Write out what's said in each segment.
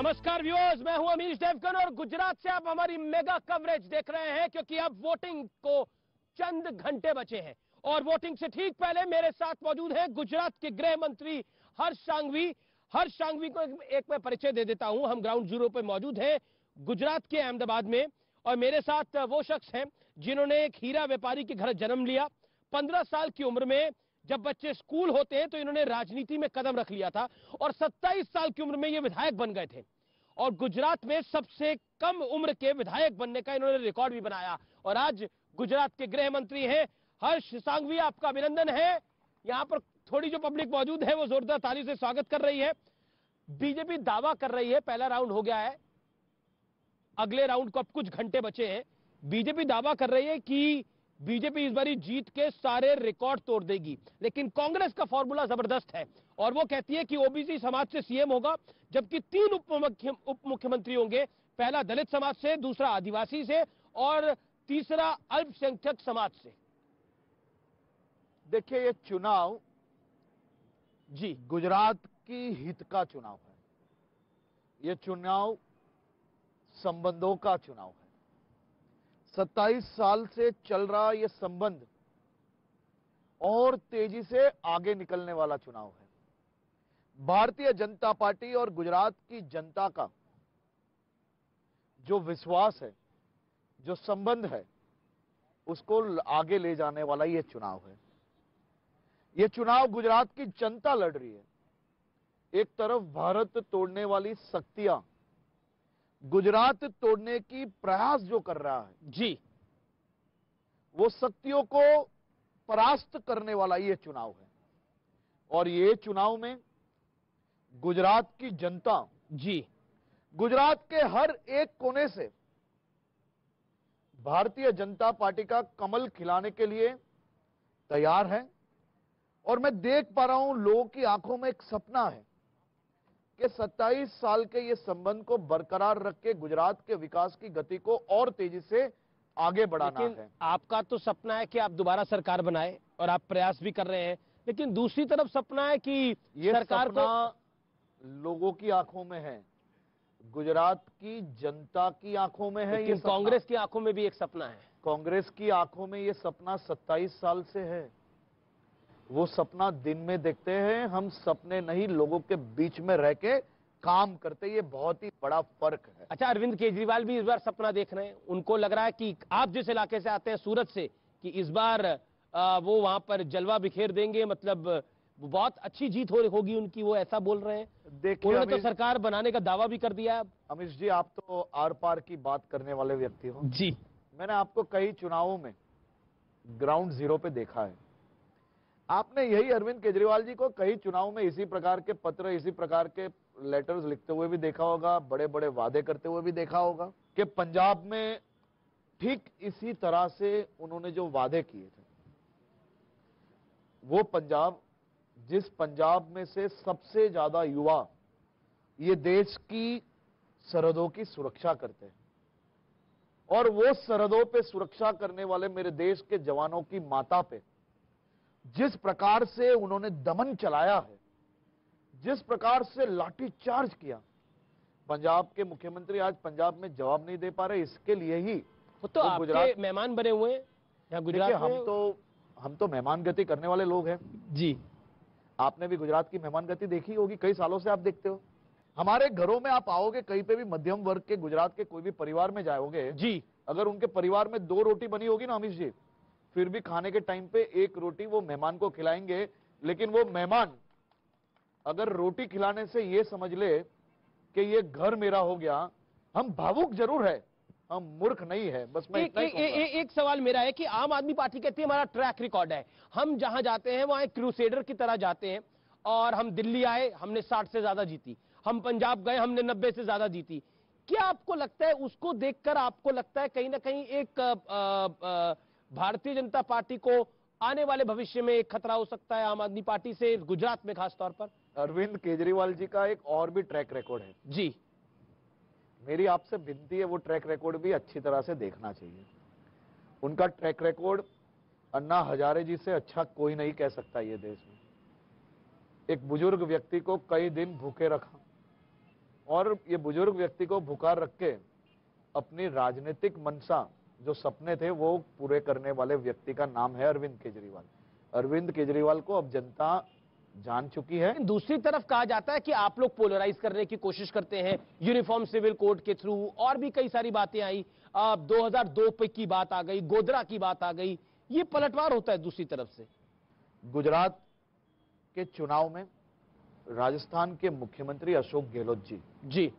नमस्कार व्यूअर्स मैं हूँ अमीश देवगन और गुजरात से आप हमारी मेगा कवरेज देख रहे हैं क्योंकि अब वोटिंग को चंद घंटे बचे हैं। और वोटिंग से ठीक पहले मेरे साथ मौजूद हैं गुजरात के गृह मंत्री हर्ष सांघवी। हर्ष सांघवी को एक, मैं परिचय दे देता हूँ। हम ग्राउंड ज़ीरो पे मौजूद हैं गुजरात के अहमदाबाद में। और मेरे साथ वो शख्स हैं जिन्होंने एक हीरा व्यापारी के घर जन्म लिया। पंद्रह साल की उम्र में जब बच्चे स्कूल होते हैं तो इन्होंने राजनीति में कदम रख लिया था और 27 साल की उम्र में ये विधायक बन गए थे। और गुजरात में सबसे कम उम्र के विधायक बनने का इन्होंने रिकॉर्ड भी बनाया। और आज गुजरात के गृह मंत्री हैं, हर्ष सांघवी, आपका अभिनंदन है। यहाँ पर थोड़ी जो पब्लिक मौजूद है, वो जोरदार ताली से स्वागत कर रही है। बीजेपी दावा कर रही है, पहला राउंड हो गया है। अगले राउंड को अब कुछ घंटे बचे हैं। बीजेपी दावा कर रही है कि बीजेपी इस बारी जीत के सारे रिकॉर्ड तोड़ देगी। लेकिन कांग्रेस का फॉर्मूला ज़बरदस्त है और वो कहती है कि ओबीसी समाज से सीएम होगा, जबकि तीन उप मुख्यमंत्री होंगे। पहला दलित समाज से, दूसरा आदिवासी से और तीसरा अल्पसंख्यक समाज से। देखिए, ये चुनाव जी, गुजरात की हित का चुनाव है। ये चुनाव संबंधों का चुनाव है। 27 साल से चल रहा यह संबंध और तेज़ी से आगे निकलने वाला चुनाव है। भारतीय जनता पार्टी और गुजरात की जनता का जो विश्वास है, जो संबंध है, उसको आगे ले जाने वाला यह चुनाव है। यह चुनाव गुजरात की जनता लड़ रही है। एक तरफ़ भारत तोड़ने वाली शक्तियाँ गुजरात तोड़ने की प्रयास जो कर रहा है जी। वो शक्तियों को परास्त करने वाला ये चुनाव है। और ये चुनाव में गुजरात की जनता जी। गुजरात के हर एक कोने से भारतीय जनता पार्टी का कमल खिलाने के लिए तैयार है। और मैं देख पा रहा हूँ लोगों की आँखों में एक सपना है कि 27 साल के ये संबंध को बरकरार रख के गुजरात के विकास की गति को और तेज़ी से आगे बढ़ाना है। आपका तो सपना है कि आप दोबारा सरकार बनाए और आप प्रयास भी कर रहे हैं लेकिन दूसरी तरफ़ सपना है कि ये सरकार को लोगों की आँखों में है गुजरात की जनता की आँखों में है ये कांग्रेस की आँखों में भी एक सपना है। कांग्रेस की आँखों में ये सपना 27 साल से है। वो सपना दिन में देखते हैं हम सपने नहीं लोगों के बीच में रह के काम करते ये बहुत ही बड़ा फ़र्क है। अच्छा अरविंद केजरीवाल भी इस बार सपना देख रहे हैं। उनको लग रहा है कि आप जिस इलाके से आते हैं सूरत से कि इस बार आ, वो वहाँ पर जलवा बिखेर देंगे मतलब बहुत अच्छी जीत हो, होगी उनकी वो ऐसा बोल रहे हैं। देखिए उन्होंने तो सरकार बनाने का दावा भी कर दिया। है अमीश जी आप तो आर पार की बात करने वाले व्यक्ति हो। जी। मैंने आपको कई चुनावों में ग्राउंड ज़ीरो पे देखा है। आपने यही अरविंद केजरीवाल जी को कई चुनाव में इसी प्रकार के पत्र, इसी प्रकार के लेटर्स लिखते हुए भी देखा होगा बड़े बड़े वादे करते हुए भी देखा होगा कि पंजाब में ठीक इसी तरह से उन्होंने जो वादे किए थे, वो पंजाब, जिस पंजाब में से सबसे ज़्यादा युवा ये देश की सरहदों की सुरक्षा करते हैं और वो सरहदों पे सुरक्षा करने वाले मेरे देश के जवानों की माता पे जिस प्रकार से उन्होंने दमन चलाया है जिस प्रकार से लाठी चार्ज किया पंजाब के मुख्यमंत्री आज पंजाब में जवाब नहीं दे पा रहे इसके लिए ही वो तो आपके गुजरात- मेहमान बने हुए हैं गुजरात हम तो हम तो मेहमान गति करने वाले लोग हैं। जी। आपने भी गुजरात की मेहमान गति देखी होगी कई सालों से आप देखते हो। हमारे घरों में आप आओगे कहीं पे भी मध्यम वर्ग के गुजरात के कोई भी परिवार में जाओगे जी। अगर उनके परिवार में दो रोटी बनी होगी ना अमीश जी फिर भी खाने के टाइम पे एक रोटी वो मेहमान को खिलाएँगे लेकिन वो मेहमान अगर रोटी खिलाने से ये समझ ले कि ये घर मेरा हो गया हम भावुक ज़रूर है। हम मूर्ख नहीं है। बस मैं एक, इतना एक, एक, एक, सवाल मेरा है कि आम आदमी पार्टी कहती है हमारा ट्रैक रिकॉर्ड है। हम जहाँ जाते हैं वहाँ एक क्रूसेडर की तरह जाते हैं और हम दिल्ली आए हमने साठ से ज़्यादा जीती। हम पंजाब गए हमने नब्बे से ज़्यादा जीती। क्या आपको लगता है उसको देखकर आपको लगता है कहीं ना कहीं एक अ, अ, भारतीय जनता पार्टी को आने वाले भविष्य में एक खतरा हो सकता है आम आदमी पार्टी से गुजरात में खास तौर पर। अरविंद केजरीवाल जी का एक और भी ट्रैक रिकॉर्ड है। जी। मेरी आपसे विनती है वो ट्रैक रिकॉर्ड भी अच्छी तरह से देखना चाहिए। उनका ट्रैक रिकॉर्ड अन्ना हजारे जी से अच्छा कोई नहीं कह सकता ये देश में। एक बुज़ुर्ग व्यक्ति को कई दिन भूखे रखा और ये बुज़ुर्ग व्यक्ति को भुकार रख के अपनी राजनीतिक मनसा जो सपने थे वो पूरे करने वाले व्यक्ति का नाम है अरविंद केजरीवाल। अरविंद केजरीवाल को अब जनता जान चुकी है। दूसरी तरफ़ कहा जाता है कि आप लोग पोलराइज करने की कोशिश करते हैं यूनिफॉर्म सिविल कोड के थ्रू और भी कई सारी बातें आई। अब 2002 पे की बात आ गई गोदरा की बात आ गई ये पलटवार होता है दूसरी तरफ़ से। गुजरात के चुनाव में राजस्थान के मुख्यमंत्री अशोक गहलोत जी। जी।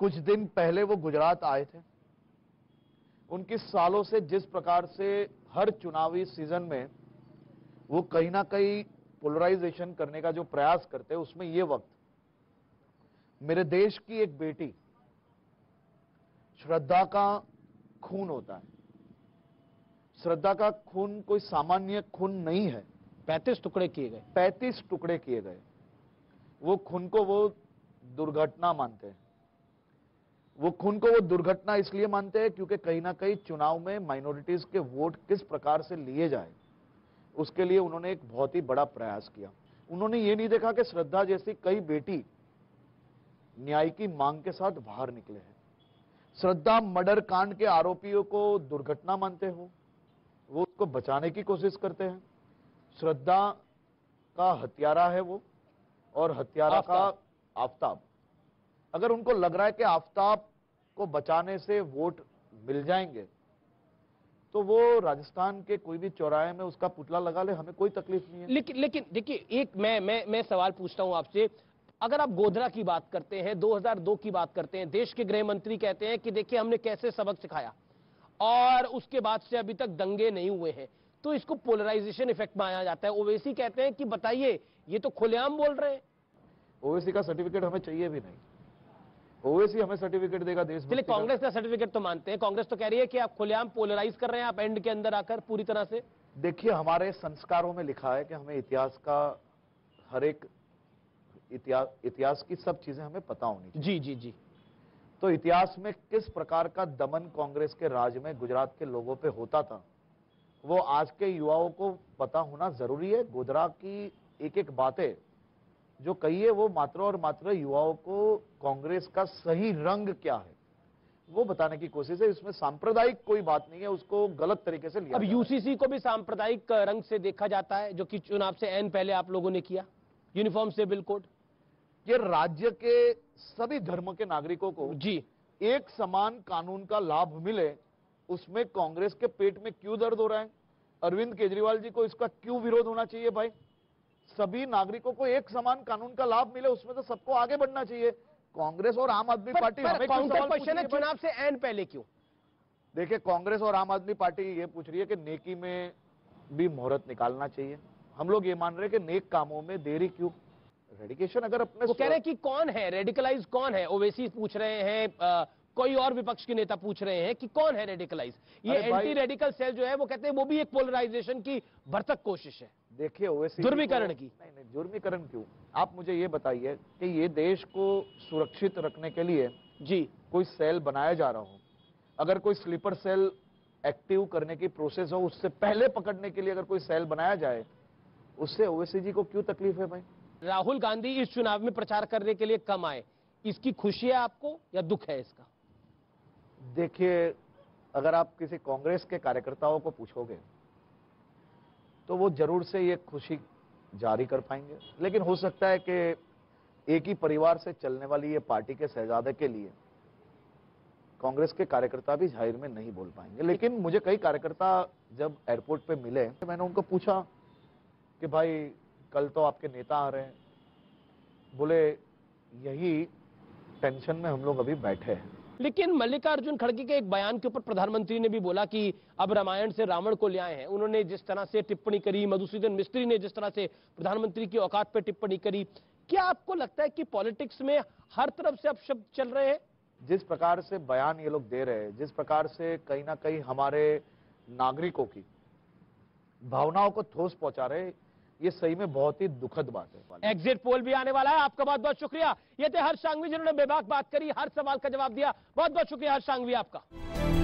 कुछ दिन पहले वो गुजरात आए थे। उनकी सालों से जिस प्रकार से हर चुनावी सीज़न में वो कहीं ना कहीं पोलराइजेशन करने का जो प्रयास करते हैं उसमें ये वक्त। मेरे देश की एक बेटी श्रद्धा का खून होता है। श्रद्धा का खून कोई सामान्य खून नहीं है। पैंतीस टुकड़े किए गए। पैंतीस टुकड़े किए गए। वो खून को वो दुर्घटना मानते हैं। वो खून को वो दुर्घटना इसलिए मानते हैं क्योंकि कहीं ना कहीं चुनाव में माइनॉरिटीज के वोट किस प्रकार से लिए जाए उसके लिए उन्होंने एक बहुत ही बड़ा प्रयास किया। उन्होंने ये नहीं देखा कि श्रद्धा जैसी कई बेटी न्याय की मांग के साथ बाहर निकले हैं। श्रद्धा मर्डर कांड के आरोपियों को दुर्घटना मानते हो वो उसको बचाने की कोशिश करते हैं। श्रद्धा का हत्यारा है वो और हत्यारा का आफ्ताब। अगर उनको लग रहा है कि आफ्ताब को बचाने से वोट मिल जाएँगे तो वो राजस्थान के कोई भी चौराहे में उसका पुतला लगा ले हमें कोई तकलीफ़ नहीं है। लेकिन लेकिन देखिए एक मैं मैं मैं सवाल पूछता हूँ आपसे। अगर आप गोधरा की बात करते हैं 2002 की बात करते हैं देश के गृह मंत्री कहते हैं कि देखिए हमने कैसे सबक सिखाया और उसके बाद से अभी तक दंगे नहीं हुए हैं तो इसको पोलराइजेशन इफ़ेक्ट माना जाता है। ओवैसी कहते हैं कि बताइए ये तो खुलेआम बोल रहे हैं। ओवैसी का सर्टिफिकेट हमें चाहिए भी नहीं। ओवैसी हमें सर्टिफिकेट देगा देश चलिए कांग्रेस का सर्टिफिकेट तो मानते हैं। कांग्रेस तो कह रही है कि आप खुलेआम पोलराइज कर रहे हैं आप एंड के अंदर आकर पूरी तरह से। देखिए हमारे संस्कारों में लिखा है कि हमें इतिहास का हर एक इतिहास इतिहास की सब चीज़ें हमें पता होनी चाहिए। जी जी जी। तो इतिहास में किस प्रकार का दमन कांग्रेस के राज में गुजरात के लोगों पे होता था वो आज के युवाओं को पता होना ज़रूरी है। गोधरा की एक एक बातें जो कही है वो मात्र और मात्र युवाओं को कांग्रेस का सही रंग क्या है? वो बताने की कोशिश है इसमें सांप्रदायिक कोई बात नहीं है उसको गलत तरीके से लिया अब यूसीसी को भी सांप्रदायिक रंग से देखा जाता है जो कि चुनाव से एन पहले आप लोगों ने किया। यूनिफॉर्म सिविल कोड ये राज्य के सभी धर्म के नागरिकों को जी। एक समान कानून का लाभ मिले उसमें कांग्रेस के पेट में क्यों दर्द हो रहा है? अरविंद केजरीवाल जी को इसका क्यों विरोध होना चाहिए भाई? सभी नागरिकों को एक समान कानून का लाभ मिले उसमें तो सबको आगे बढ़ना चाहिए। कांग्रेस और आम आदमी पार्टी काउंटर क्वेश्चन है चुनाव से एन पहले क्यों? देखिए कांग्रेस और आम आदमी पार्टी ये पूछ रही है कि नेकी में भी मुहूर्त निकालना चाहिए। हम लोग ये मान रहे हैं कि नेक कामों में देरी क्यों? रेडिकेशन अगर अपने वो कह रहे हैं कि कौन है? रेडिकलाइज कौन है? ओवेसी पूछ रहे हैं कोई और विपक्ष के नेता पूछ रहे हैं कि कौन है रेडिकलाइज ये एंटी रेडिकल सेल जो है वो कहते हैं वो भी एक पोलराइजेशन की भरतक कोशिश है। देखिए ओवैसी दुर्वीकरण को-। नहीं नहीं दुर्वीकरण क्यों? आप मुझे ये बताइए कि ये देश को सुरक्षित रखने के लिए जी। कोई सेल बनाया जा रहा हो। अगर कोई स्लीपर सेल एक्टिव करने की प्रोसेस हो उससे पहले पकड़ने के लिए अगर कोई सेल बनाया जाए उससे ओवैसी जी को क्यों तकलीफ़ है भाई? राहुल गांधी इस चुनाव में प्रचार करने के लिए कम आए। इसकी खुशी है आपको या दुख है इसका? देखिए, अगर आप किसी कांग्रेस के कार्यकर्ताओं को पूछोगे तो वो ज़रूर से ये खुशी जारी कर पाएँगे। लेकिन हो सकता है कि एक ही परिवार से चलने वाली ये पार्टी के शहजादे के लिए कांग्रेस के कार्यकर्ता भी ज़ाहिर में नहीं बोल पाएँगे। लेकिन मुझे कई कार्यकर्ता जब एयरपोर्ट पे मिले तो मैंने उनको पूछा कि भाई, कल तो आपके नेता आ रहे हैं। बोले, यही टेंशन में हम लोग अभी बैठे हैं। लेकिन मल्लिकार्जुन खड़गे के एक बयान के ऊपर प्रधानमंत्री ने भी बोला कि अब रामायण से रावण को ले आए हैं। उन्होंने जिस तरह से टिप्पणी करी, मधुसूदन मिस्त्री ने जिस तरह से प्रधानमंत्री की औकात पर टिप्पणी करी, क्या आपको लगता है कि पॉलिटिक्स में हर तरफ़ से अब शब्द चल रहे हैं? जिस प्रकार से बयान ये लोग दे रहे हैं, जिस प्रकार से कहीं ना कहीं हमारे नागरिकों की भावनाओं को ठोस पहुँचा रहे ये सही में बहुत ही दुखद बात है एग्जिट पोल भी आने वाला है। आपका बहुत बहुत शुक्रिया। ये थे हर्ष सांघवी जिन्होंने बेबाक बात करी, हर सवाल का जवाब दिया। बहुत बहुत शुक्रिया हर्ष सांघवी आपका।